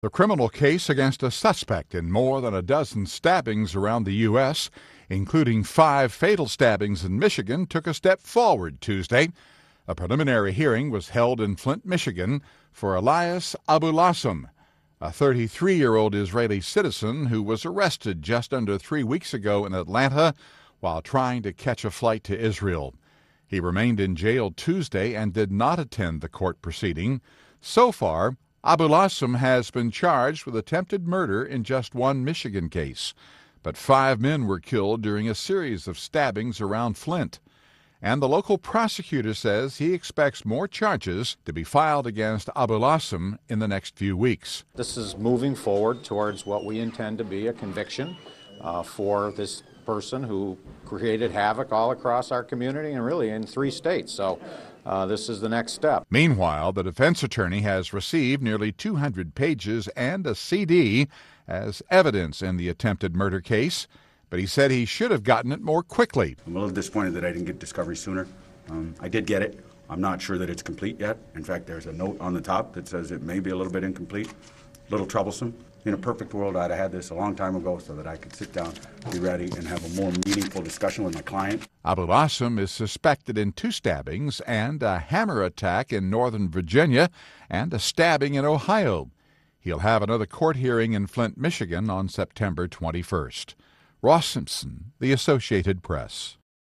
The criminal case against a suspect in more than a dozen stabbings around the U.S., including five fatal stabbings in Michigan, took a step forward Tuesday. A preliminary hearing was held in Flint, Michigan, for Elias Abuelazam, a 33 year old Israeli citizen who was arrested just under three weeks ago in Atlanta while trying to catch a flight to Israel. He remained in jail Tuesday and did not attend the court proceeding. So far, Abuelazam has been charged with attempted murder in just one Michigan case, but five men were killed during a series of stabbings around Flint. And the local prosecutor says he expects more charges to be filed against Abuelazam in the next few weeks. This is moving forward towards what we intend to be a conviction uh, for this person who created havoc all across our community and really in three states. So uh, this is the next step. Meanwhile, the defense attorney has received nearly 200 pages and a CD as evidence in the attempted murder case, but he said he should have gotten it more quickly. I'm a little disappointed that I didn't get discovery sooner. Um, I did get it. I'm not sure that it's complete yet. In fact, there's a note on the top that says it may be a little bit incomplete, a little troublesome. In a perfect world, I'd have had this a long time ago so that I could sit down, be ready, and have a more meaningful discussion with my client. Abuelazam is suspected in two stabbings and a hammer attack in Northern Virginia and a stabbing in Ohio. He'll have another court hearing in Flint, Michigan on September 21st. Ross Simpson, The Associated Press.